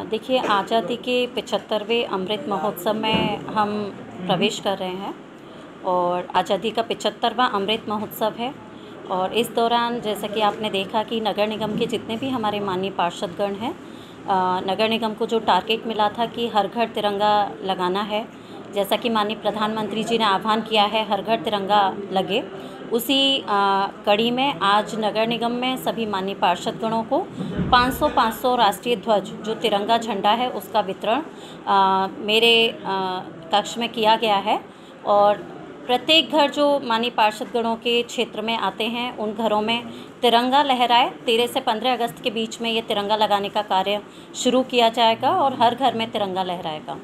देखिए, आज़ादी के पिछहत्तरवें अमृत महोत्सव में हम प्रवेश कर रहे हैं और आज़ादी का पिछहत्तरवा अमृत महोत्सव है। और इस दौरान, जैसा कि आपने देखा कि नगर निगम के जितने भी हमारे माननीय पार्षदगण हैं नगर निगम को जो टारगेट मिला था कि हर घर तिरंगा लगाना है, जैसा कि माननीय प्रधानमंत्री जी ने आह्वान किया है, हर घर तिरंगा लगे उसी कड़ी में आज नगर निगम में सभी माननीय पार्षदगणों को 500 500 राष्ट्रीय ध्वज, जो तिरंगा झंडा है, उसका वितरण मेरे कक्ष में किया गया है। और प्रत्येक घर जो माननीय पार्षदगणों के क्षेत्र में आते हैं, उन घरों में तिरंगा लहराए। तेरह से पंद्रह अगस्त के बीच में ये तिरंगा लगाने का कार्य शुरू किया जाएगा और हर घर में तिरंगा लहराएगा।